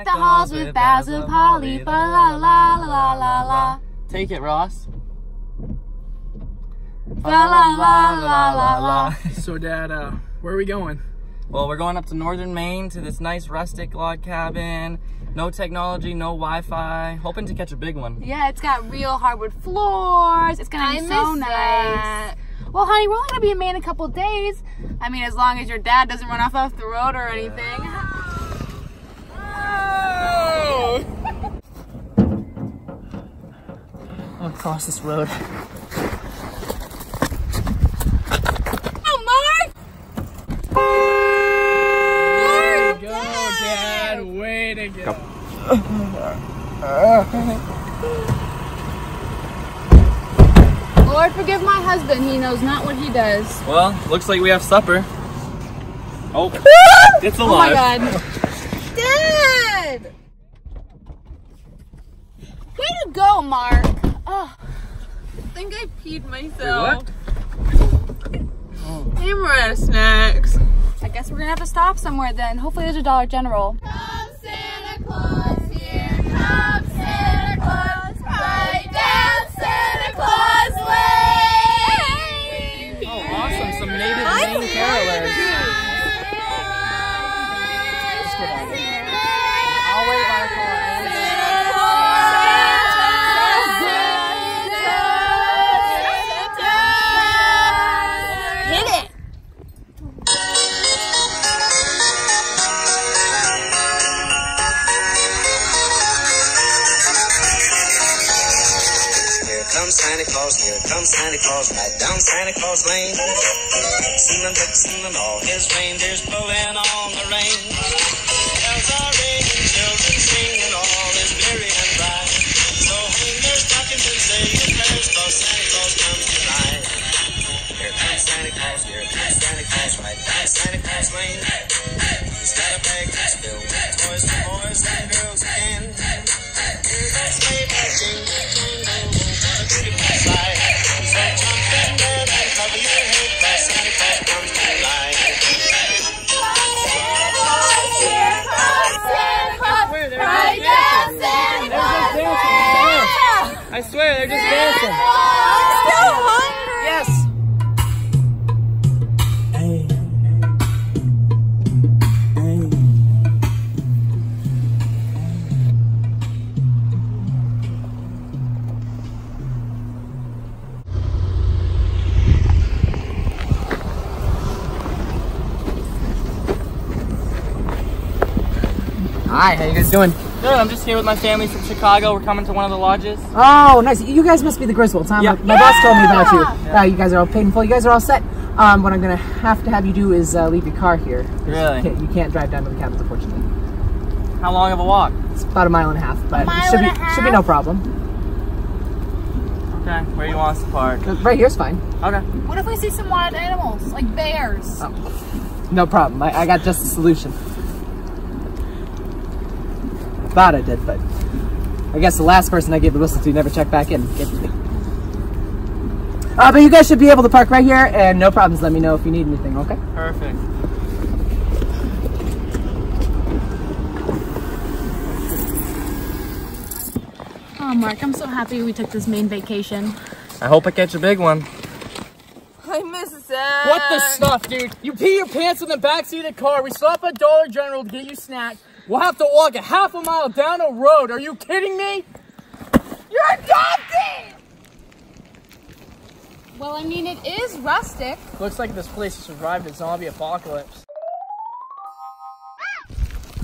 Hit the halls with boughs of holly. Fa la la la la la la. Take it, Ross. Fa la la la la la. So, Dad, uh, where are we going? Well, we're going up to northern Maine to this nice rustic log cabin. No technology, no Wi-Fi. Hoping to catch a big one. Yeah, it's got real hardwood floors. It's gonna be so nice. that. Well, honey, we're only gonna be in Maine a couple days. I mean, as long as your dad doesn't run off off the road or anything. I'm gonna cross this road. Oh, Mark! Go, Dad. Way to go. Lord, forgive my husband. He knows not what he does. Well, looks like we have supper. Oh, it's alive. Oh my. God. Dad! Way to go, Mark. Oh, I think I peed myself. Wait, Hey, we're snacks. I guess we're gonna have to stop somewhere then. Hopefully, there's a Dollar General. Comes Santa Claus, here comes Santa Claus, right down Santa Claus Lane. Cinnamon, Dixon, and all his reindeers pulling on the rein. Bells are ringing, children singing, all is merry and bright. So hang their stockings and say your prayers, 'cause Santa Claus comes tonight. Here comes Santa Claus, here comes Santa Claus, right down Santa Claus Lane. He's got a bag that's filled with toys for boys and girls I swear, they're just dancing. I'm so hungry. Yes. Hi, how you guys doing? Good, I'm just here with my family from Chicago. We're coming to one of the lodges. Oh, nice. You guys must be the Griswolds, huh? Yeah. My, my boss told me about you. Yeah. Uh, you guys are all paid in full. You guys are all set. Um, what I'm gonna have to have you do is uh, leave your car here. Really? You can't, you can't drive down to the cabins, unfortunately. How long of a walk? It's about a mile and a half, but mile it should be and a should be no problem. Okay, where do you want us to park? Uh, Right here's fine. Okay. What if we see some wild animals, like bears? No problem. I, I got just a solution. Thought I did, but I guess the last person I gave the whistle to never checked back in. Gave it to me. Uh, but you guys should be able to park right here, and no problems. Let me know if you need anything. Okay? Perfect. Oh, Mark, I'm so happy we took this Maine vacation. I hope I catch a big one. I miss that. What the stuff, dude? You pee your pants in the backseat of the car. We stop at Dollar General to get you snacks. We'll have to walk a half a mile down a road. Are you kidding me? You're adopted! Well, I mean, it is rustic. Looks like this place has survived a zombie apocalypse.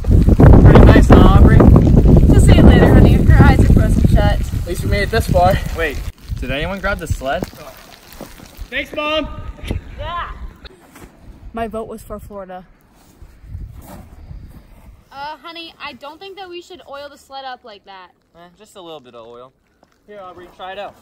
Pretty nice, huh, Aubrey? Just see you later, honey. Your eyes are frozen shut. At least we made it this far. Wait, did anyone grab the sled? Oh. Thanks, Mom. Yeah. My vote was for Florida. Uh, honey, I don't think that we should oil the sled up like that. Eh, just a little bit of oil. Here, Aubrey, try it out.